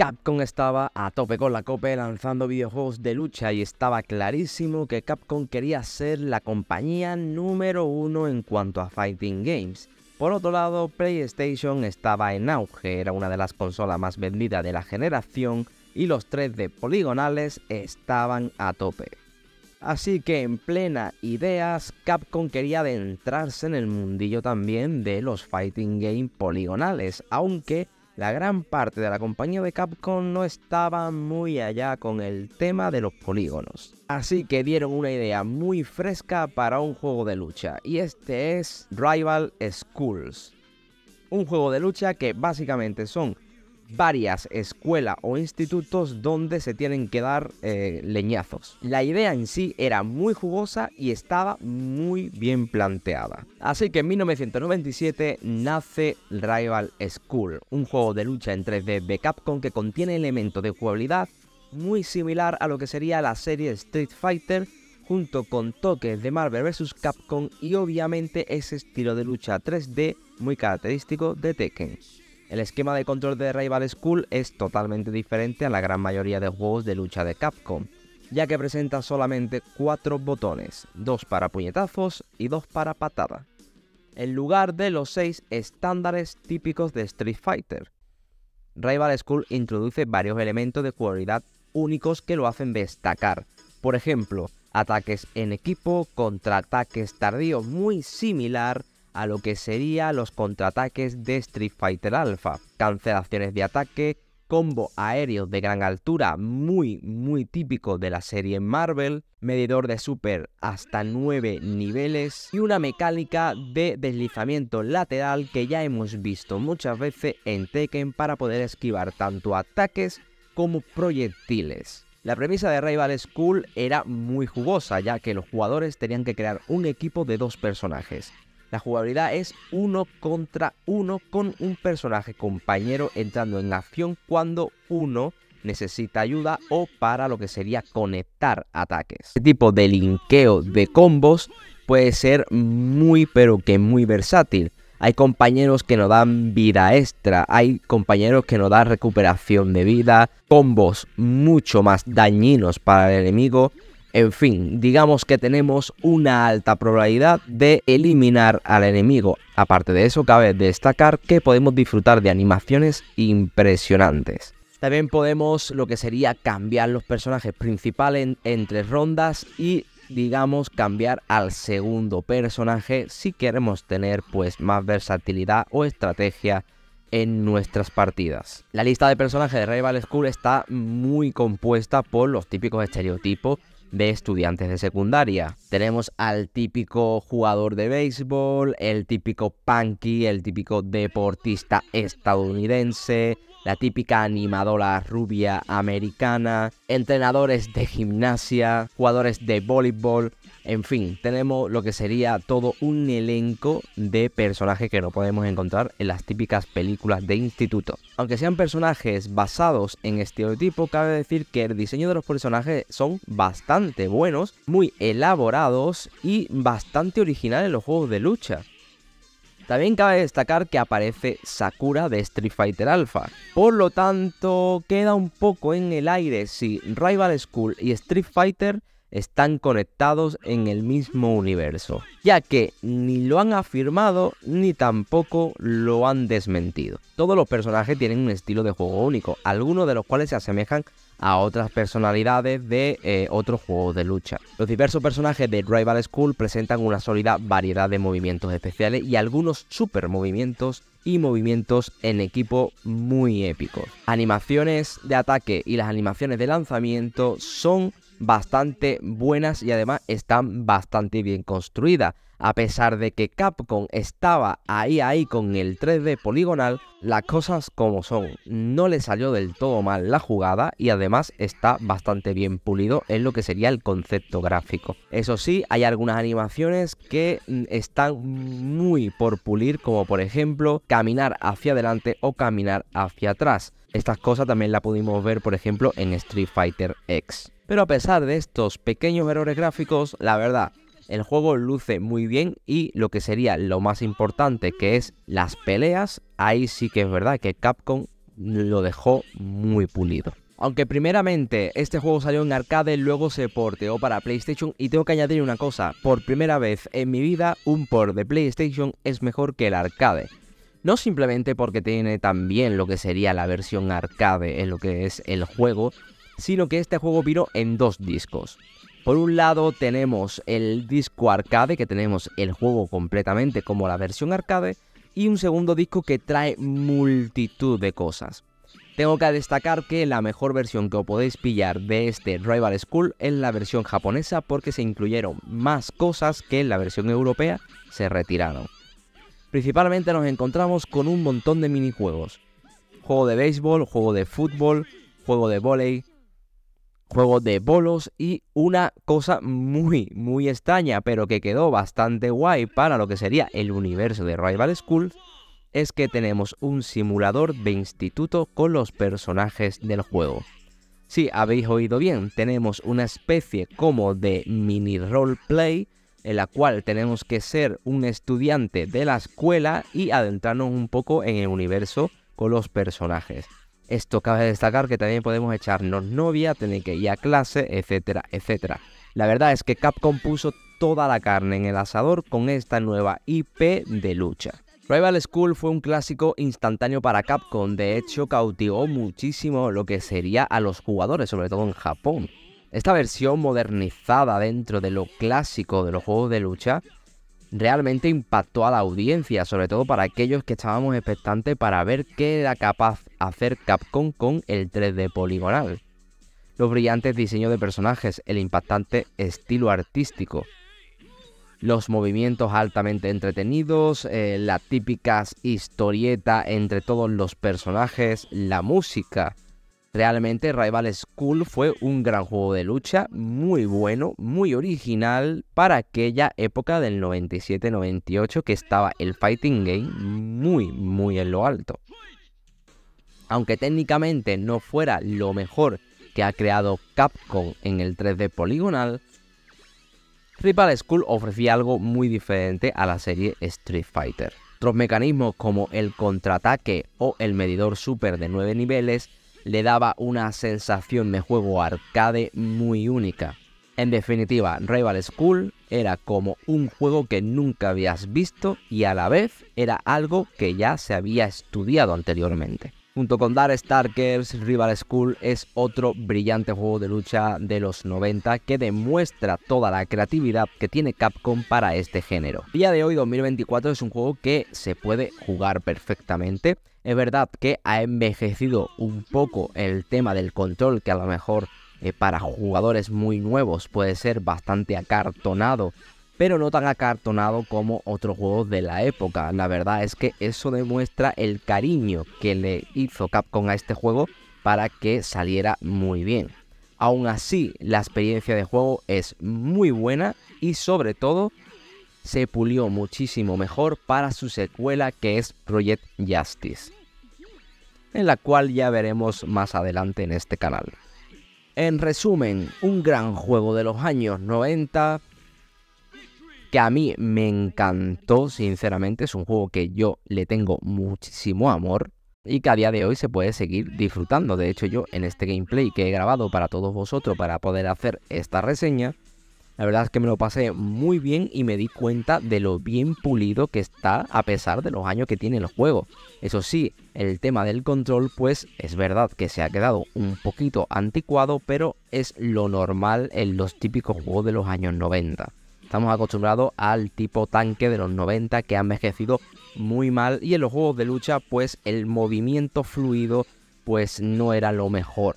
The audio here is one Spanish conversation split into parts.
Capcom estaba a tope con la cope lanzando videojuegos de lucha y estaba clarísimo que Capcom quería ser la compañía número uno en cuanto a fighting games. Por otro lado, PlayStation estaba en auge, era una de las consolas más vendidas de la generación y los 3D poligonales estaban a tope. Así que en plena ideas, Capcom quería adentrarse en el mundillo también de los fighting game poligonales, aunque la gran parte de la compañía de Capcom no estaba muy allá con el tema de los polígonos. Así que dieron una idea muy fresca para un juego de lucha, y este es Rival Schools. Un juego de lucha que básicamente son varias escuelas o institutos donde se tienen que dar eh, leñazos. La idea en sí era muy jugosa y estaba muy bien planteada. Así que en 1997 nace Rival School, un juego de lucha en 3D de Capcom que contiene elementos de jugabilidad muy similar a lo que sería la serie Street Fighter junto con toques de Marvel vs. Capcom y obviamente ese estilo de lucha 3D muy característico de Tekken. El esquema de control de Rival School es totalmente diferente a la gran mayoría de juegos de lucha de Capcom, ya que presenta solamente 4 botones, 2 para puñetazos y 2 para patada, en lugar de los 6 estándares típicos de Street Fighter. Rival School introduce varios elementos de jugabilidad únicos que lo hacen destacar, por ejemplo, ataques en equipo, contraataques tardíos muy similar a lo que serían los contraataques de Street Fighter Alpha, cancelaciones de ataque, combo aéreo de gran altura muy muy típico de la serie Marvel, medidor de super hasta 9 niveles y una mecánica de deslizamiento lateral que ya hemos visto muchas veces en Tekken para poder esquivar tanto ataques como proyectiles. La premisa de Rival School era muy jugosa ya que los jugadores tenían que crear un equipo de dos personajes. La jugabilidad es uno contra uno con un personaje compañero entrando en acción cuando uno necesita ayuda o para lo que sería conectar ataques. Este tipo de linkeo de combos puede ser muy pero que muy versátil. Hay compañeros que nos dan vida extra, hay compañeros que nos dan recuperación de vida, combos mucho más dañinos para el enemigo en fin, digamos que tenemos una alta probabilidad de eliminar al enemigo. Aparte de eso, cabe destacar que podemos disfrutar de animaciones impresionantes. También podemos lo que sería cambiar los personajes principales entre rondas y digamos cambiar al segundo personaje si queremos tener pues más versatilidad o estrategia en nuestras partidas. La lista de personajes de Rival School está muy compuesta por los típicos estereotipos de estudiantes de secundaria. Tenemos al típico jugador de béisbol, el típico punky, el típico deportista estadounidense, la típica animadora rubia americana, entrenadores de gimnasia, jugadores de voleibol, en fin, tenemos lo que sería todo un elenco de personajes que no podemos encontrar en las típicas películas de instituto. Aunque sean personajes basados en estereotipo, cabe decir que el diseño de los personajes son bastante buenos, muy elaborados y bastante originales en los juegos de lucha. También cabe destacar que aparece Sakura de Street Fighter Alpha. Por lo tanto, queda un poco en el aire si Rival School y Street Fighter están conectados en el mismo universo, ya que ni lo han afirmado ni tampoco lo han desmentido. Todos los personajes tienen un estilo de juego único, algunos de los cuales se asemejan a otras personalidades de eh, otros juegos de lucha. Los diversos personajes de Rival School presentan una sólida variedad de movimientos especiales y algunos super movimientos y movimientos en equipo muy épicos. Animaciones de ataque y las animaciones de lanzamiento son bastante buenas y además están bastante bien construidas. A pesar de que Capcom estaba ahí ahí con el 3D poligonal, las cosas como son. No le salió del todo mal la jugada y además está bastante bien pulido en lo que sería el concepto gráfico. Eso sí, hay algunas animaciones que mm, están muy por pulir, como por ejemplo caminar hacia adelante o caminar hacia atrás. Estas cosas también la pudimos ver, por ejemplo, en Street Fighter X. Pero a pesar de estos pequeños errores gráficos, la verdad, el juego luce muy bien y lo que sería lo más importante, que es las peleas, ahí sí que es verdad que Capcom lo dejó muy pulido. Aunque primeramente este juego salió en arcade, luego se porteó para PlayStation y tengo que añadir una cosa, por primera vez en mi vida un port de PlayStation es mejor que el arcade. No simplemente porque tiene también lo que sería la versión arcade en lo que es el juego, sino que este juego vino en dos discos. Por un lado tenemos el disco arcade, que tenemos el juego completamente como la versión arcade, y un segundo disco que trae multitud de cosas. Tengo que destacar que la mejor versión que os podéis pillar de este Rival School es la versión japonesa porque se incluyeron más cosas que en la versión europea se retiraron. Principalmente nos encontramos con un montón de minijuegos. Juego de béisbol, juego de fútbol, juego de volei, juego de bolos y una cosa muy, muy extraña, pero que quedó bastante guay para lo que sería el universo de Rival School, es que tenemos un simulador de instituto con los personajes del juego. Si habéis oído bien, tenemos una especie como de mini roleplay en la cual tenemos que ser un estudiante de la escuela y adentrarnos un poco en el universo con los personajes. Esto cabe destacar que también podemos echarnos novia, tener que ir a clase, etcétera, etcétera. La verdad es que Capcom puso toda la carne en el asador con esta nueva IP de lucha. Rival School fue un clásico instantáneo para Capcom, de hecho cautivó muchísimo lo que sería a los jugadores, sobre todo en Japón. Esta versión modernizada dentro de lo clásico de los juegos de lucha realmente impactó a la audiencia, sobre todo para aquellos que estábamos expectantes para ver qué era capaz hacer Capcom con el 3D poligonal. Los brillantes diseños de personajes, el impactante estilo artístico, los movimientos altamente entretenidos, eh, las típicas historieta entre todos los personajes, la música. Realmente Rival School fue un gran juego de lucha, muy bueno, muy original para aquella época del 97-98 que estaba el fighting game muy, muy en lo alto. Aunque técnicamente no fuera lo mejor que ha creado Capcom en el 3D poligonal, Rival School ofrecía algo muy diferente a la serie Street Fighter. Otros mecanismos como el contraataque o el medidor super de 9 niveles le daba una sensación de juego arcade muy única. En definitiva, Rival School era como un juego que nunca habías visto y a la vez era algo que ya se había estudiado anteriormente. Junto con Dark Starkers, Rival School es otro brillante juego de lucha de los 90 que demuestra toda la creatividad que tiene Capcom para este género. día de hoy, 2024, es un juego que se puede jugar perfectamente. Es verdad que ha envejecido un poco el tema del control, que a lo mejor eh, para jugadores muy nuevos puede ser bastante acartonado pero no tan acartonado como otros juegos de la época. La verdad es que eso demuestra el cariño que le hizo Capcom a este juego para que saliera muy bien. Aún así, la experiencia de juego es muy buena y sobre todo se pulió muchísimo mejor para su secuela que es Project Justice, en la cual ya veremos más adelante en este canal. En resumen, un gran juego de los años 90 que a mí me encantó, sinceramente, es un juego que yo le tengo muchísimo amor y que a día de hoy se puede seguir disfrutando. De hecho, yo en este gameplay que he grabado para todos vosotros para poder hacer esta reseña, la verdad es que me lo pasé muy bien y me di cuenta de lo bien pulido que está a pesar de los años que tiene el juego. Eso sí, el tema del control pues es verdad que se ha quedado un poquito anticuado, pero es lo normal en los típicos juegos de los años 90. Estamos acostumbrados al tipo tanque de los 90 que ha envejecido muy mal y en los juegos de lucha pues el movimiento fluido pues no era lo mejor.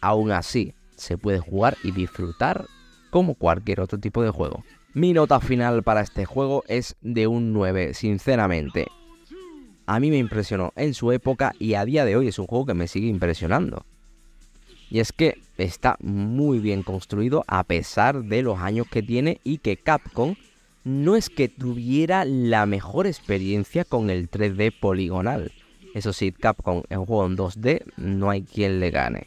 Aún así, se puede jugar y disfrutar como cualquier otro tipo de juego. Mi nota final para este juego es de un 9, sinceramente. A mí me impresionó en su época y a día de hoy es un juego que me sigue impresionando. Y es que está muy bien construido a pesar de los años que tiene y que Capcom no es que tuviera la mejor experiencia con el 3D poligonal. Eso sí, Capcom en juego en 2D no hay quien le gane.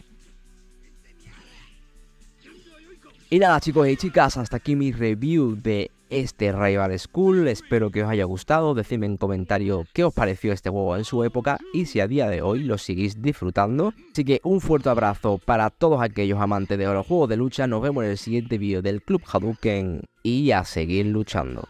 Y nada chicos y chicas, hasta aquí mi review de este Rival School. Espero que os haya gustado. Decidme en comentario qué os pareció este juego en su época y si a día de hoy lo seguís disfrutando. Así que un fuerte abrazo para todos aquellos amantes de los juegos de lucha. Nos vemos en el siguiente vídeo del Club Hadouken y a seguir luchando.